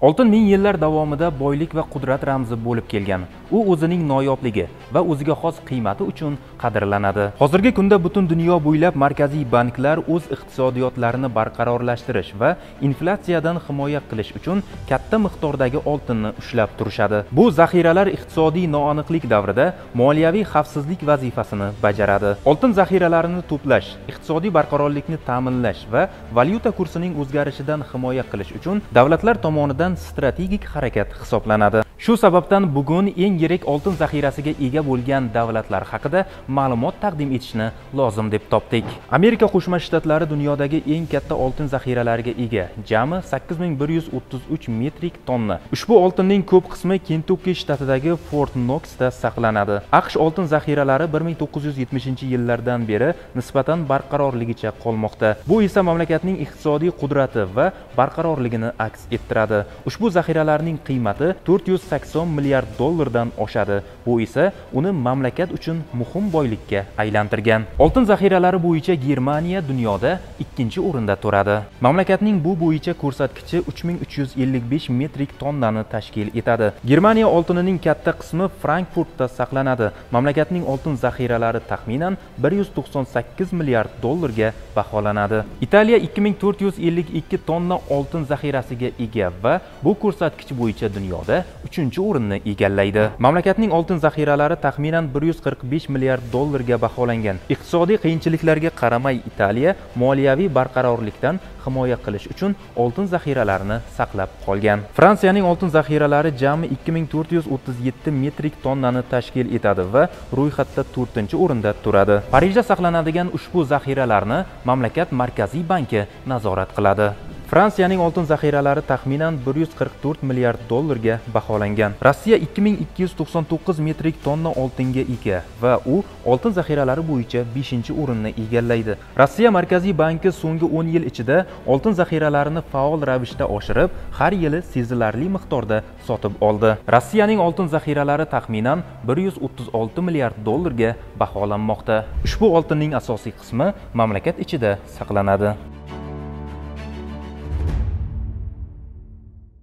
oltin ming yillar davomida boylik va qudrat ramzi bo'lib kelgan. U o'zining noyobligi va o'ziga xos qiymati uchun qadrlanadi. Hozirgi kunda butun dunyo bo'ylab markaziy banklar o'z iqtisodiyotlarini barqarorlashtirish va inflyatsiyadan himoya qilish uchun katta miqdordagi oltinni ushlab turishadi. Bu zaxiralar iqtisodiy noaniqlik davrida moliyaviy xavfsizlik vazifasini bajaradi. Oltin zaxiralarini to'plash iqtisodiy barqarorlikni ta'minlash va valyuta kursining o'zgarishidan himoya qilish uchun davlatlar tomonidan strategik harakat hisoblanadi. Shu sababdan bugun eng yirik oltin zaxirasiga ega bo'lgan davlatlar haqida ma'lumot taqdim etishni lozim deb topdik. Amerika qo'shma shtatlari dunyodagi eng katta oltin zaxiralariga ega jami 8133 metrik tonna. Ushbu oltinning ko'p qismi kentukki shtatidagi fort noksda saqlanadi. Aqsh oltin zaxiralari 1970 yillardan beri nisbatan barqarorligicha qolmoqda. Bu esa mamlakatning iqtisodiy qudrati va barqarorligini aks ettiradi. Ushbu zaxiralarning qiymati 400 480 milliard dollardan oshadi. Bu esa uni mamlakat uchun muhim boylikka aylantirgan. Oltin zaxiralari bo'yicha germaniya dunyoda ikkinchi o'rinda turadi. Mamlakatning bu bo'yicha ko'rsatkichi 3355 metrik tonnani tashkil etadi. Germaniya oltinining katta qismi frankfurtda saqlanadi. Mamlakatning oltin zaxiralari taxminan 198 milliard dollarga baholanadi. Italiya 2452 tonna oltin zaxirasiga ega va bu ko'rsatkich bo'yicha dunyoda 3-o'rinni egallaydi. Mamlakatning oltin zaxiralari taxminan 145 milliard dollarga baholangan. Iqtisodiy qiyinchiliklarga qaramay Italiya moliyaviy barqarorlikdan himoya qilish uchun oltin zaxiralarini saqlab qolgan. Fransiyaning oltin zaxiralari jami 2437 metrik tonnani tashkil etadi va ro'yxatda 4-o'rinda turadi. Parijda saqlanadigan ushbu zaxiralarni mamlakat markaziy banki nazorat qiladi. Fransiyaning oltin zaxiralari taxminan 144 milliard dollarga baholangan. Rossiya 2299 metrik tonna oltinga ega va u oltin zaxiralari bo'yicha 5-o'rinni egallaydi. Rossiya Markaziy banki so'nggi 10 yil ichida oltin zaxiralarini faol ravishda oshirib, har yili sezilarli miqdorda sotib oldi. Rossiyaning oltin zaxiralari taxminan 136 milliard dollarga baholanmoqda. Ushbu oltinning asosiy qismi mamlakat ichida saqlanadi.